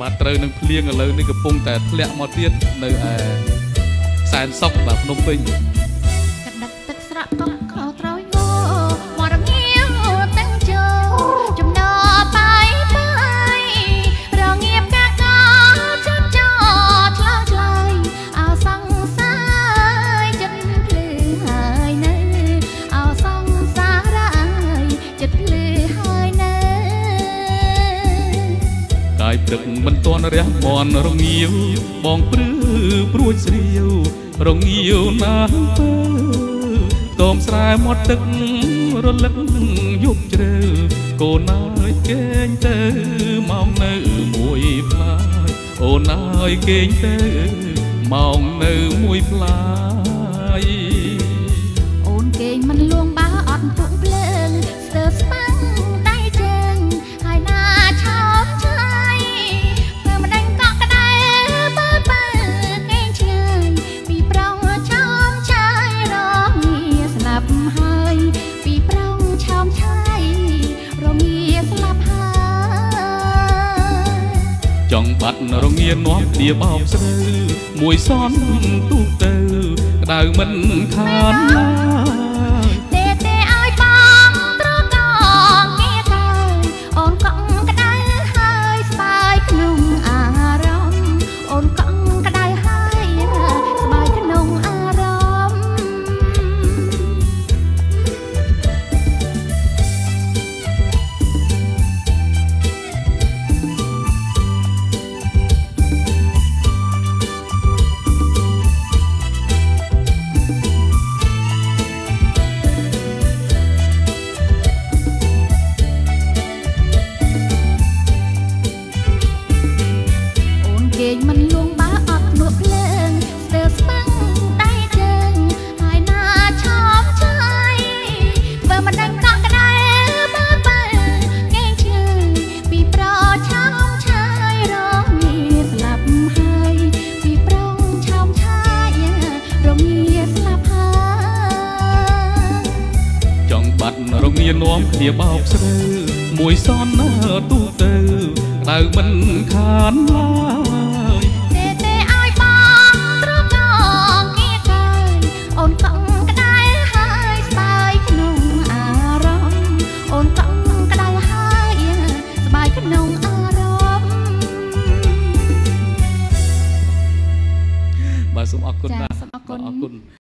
បាទត្រូវនឹងភ្លៀងឥឡូវនេះកំពុងតែធ្លាក់មកទៀតនៅឯសែនសុកបាទភ្នំពេញកដឹកទឹកស្រក់កុ យព្រឹកមិនទាន់រះមន់រងាវបងព្រឺព្រួចស្រាវរងាវណាស់ទៅតមស្រែមាត់ទឹករលឹកយប់ជ្រៅកូនអើយគេងទៅមកនៅមួយផ្លាយអូនអើយគេងទៅមកនៅមួយផ្លាយ ចង់បាត់រងានាស់គ្នាបោកស្រូវមួយសនទូទៅក្តៅមិនខានឡើយ គេងមិនលួងបើអត់ភ្នក់ភ្លើងស្ទើស្បាំងដៃជើងហើយណាឆោមឆាយបើមិនដឹងកក់ក្ដៅបើបើគេងឈឺពីប្រឆោមឆាយរងងារស្លាប់ហើយពីប្រងឆោមឆាយរងងារស្លាប់ហើយចង់បាត់រងានាំគ្នាបោកស្រូវមួយសនទូទៅក្តៅមិនខានឡើយ អរគុណចាណាស់សូមអរគុណអរគុណ